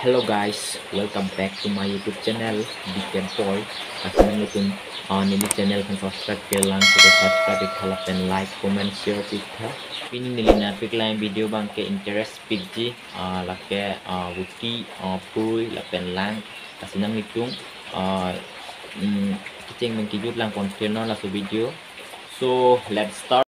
Hello guys, welcome back to my YouTube channel Bikin Boy. Asal mungkin ah, ni ini channel kan subscribe ke langsung ke subscribe kalau pen like, comment, share kita. Ini na pik lain video bang ke interest pergi uh, ah, lake uh, ah, bukti uh, pui lapen lang. Asal nang itu kita yang mengkijut lang konten nol video. So let's start.